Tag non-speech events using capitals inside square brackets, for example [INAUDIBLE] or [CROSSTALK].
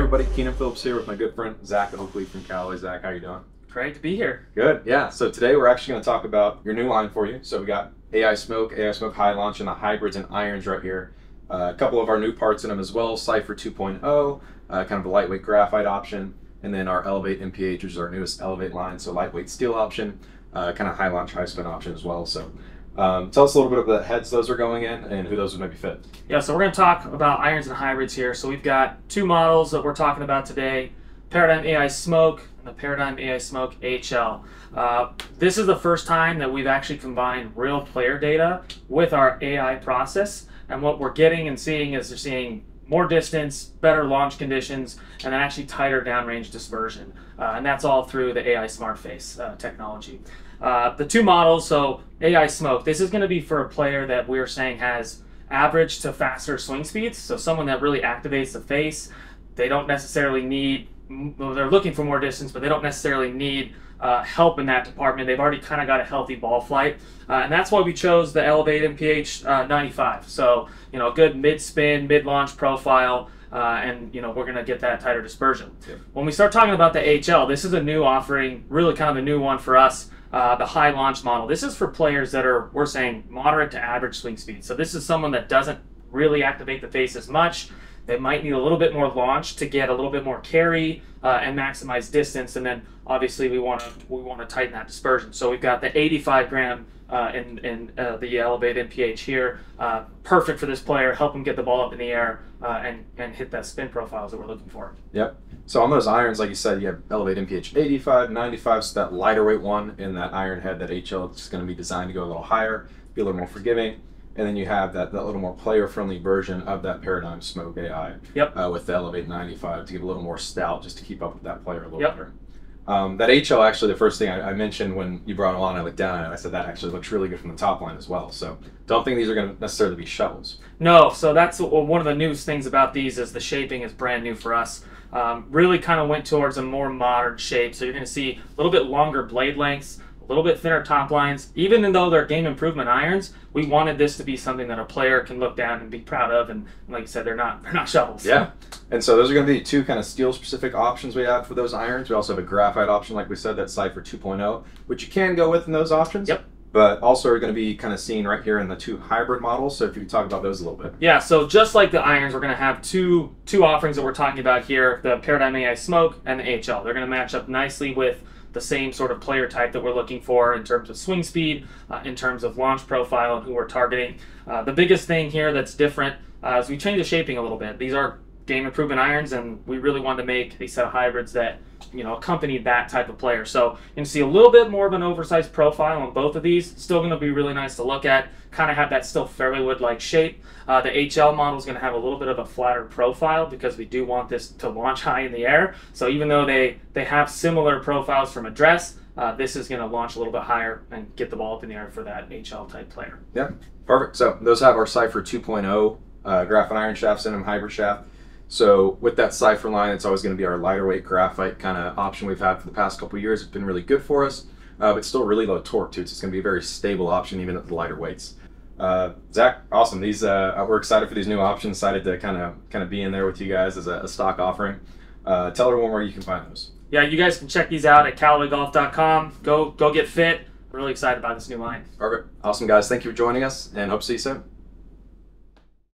everybody. Keenan Phillips here with my good friend Zach Oakley from Callaway. Zach, how you doing? Great to be here. Good. Yeah. So today we're actually going to talk about your new line for you. So we got AI Smoke, AI Smoke High Launch, and the hybrids and irons right here. Uh, a couple of our new parts in them as well. Cypher 2.0, uh, kind of a lightweight graphite option, and then our Elevate MPH, which is our newest Elevate line. So lightweight steel option, uh, kind of high launch, high spin option as well. So um, tell us a little bit about the heads those are going in and who those would maybe fit. Yeah, so we're going to talk about irons and hybrids here. So we've got two models that we're talking about today Paradigm AI Smoke and the Paradigm AI Smoke HL. Uh, this is the first time that we've actually combined real player data with our AI process. And what we're getting and seeing is they're seeing more distance, better launch conditions, and actually tighter downrange dispersion. Uh, and that's all through the AI SmartFace uh, technology. Uh, the two models, so AI Smoke, this is going to be for a player that we're saying has average to faster swing speeds. So someone that really activates the face. They don't necessarily need, well, they're looking for more distance, but they don't necessarily need uh, help in that department. They've already kind of got a healthy ball flight. Uh, and that's why we chose the Elevate MPH uh, 95. So, you know, a good mid spin, mid launch profile. Uh, and you know we're going to get that tighter dispersion. Yep. When we start talking about the HL, this is a new offering, really kind of a new one for us uh, the high launch model. This is for players that are, we're saying, moderate to average swing speed. So this is someone that doesn't really activate the face as much. They might need a little bit more launch to get a little bit more carry uh, and maximize distance. And then obviously we want to we want to tighten that dispersion. So we've got the 85 gram uh, in, in uh, the elevated MPH here. Uh, perfect for this player. Help him get the ball up in the air uh, and, and hit that spin profiles that we're looking for. Yep. So on those irons, like you said, you have elevated MPH 85, 95, so that lighter weight one in that iron head, that HL is going to be designed to go a little higher, be a little more forgiving. And then you have that, that little more player friendly version of that Paradigm Smoke AI yep. Uh, with the Elevate 95 to give a little more stout just to keep up with that player a little yep. better. Um, that HL actually, the first thing I, I, mentioned when you brought it on, I looked down at it I said that actually looks really good from the top line as well. So don't think these are going to necessarily be shovels. No, so that's one of the newest things about these is the shaping is brand new for us. Um, really kind of went towards a more modern shape. So you're going to see a little bit longer blade lengths, little bit thinner top lines. Even though they're game improvement irons, we wanted this to be something that a player can look down and be proud of. And like you said, they're not they're not shovels. Yeah. And so those are going to be two kind of steel specific options we have for those irons. We also have a graphite option, like we said, that's Cypher 2.0, which you can go with in those options. Yep but also are going to be kind of seen right here in the two hybrid models. So if you could talk about those a little bit. Yeah, so just like the irons, we're going to have two two offerings that we're talking about here: the Paradigm AI Smoke and the HL. They're going to match up nicely with the same sort of player type that we're looking for in terms of swing speed, uh, in terms of launch profile, and who we're targeting. Uh, the biggest thing here that's different uh, is we change the shaping a little bit. These are game improvement irons, and we really wanted to make a set of hybrids that you know accompany that type of player. So you can see a little bit more of an oversized profile on both of these. Still going to be really nice to look at. Kind of have that still fairly wood-like shape. Uh, the HL model is going to have a little bit of a flatter profile because we do want this to launch [LAUGHS] high in the air. So even though they they have similar profiles from address, uh, this is going to launch a little bit higher and get the ball up in the air for that HL type player. Yeah, perfect. So those have our Cypher 2.0 uh, graphite iron shafts in them, hybrid shaft. So with that Cypher line, it's always going to be our lighter weight graphite kind of option we've had for the past couple years. It's been really good for us, uh, but still really low torque too. So it's going to be a very stable option even at the lighter weights. Uh, Zach, awesome. These uh, we're excited for these new options. Excited to kind of kind of be in there with you guys as a, a stock offering. Uh, tell everyone where you can find those. Yeah, you guys can check these out at CallawayGolf.com. Go go get fit. Really excited about this new line. Perfect. Awesome guys. Thank you for joining us, and hope to see you soon.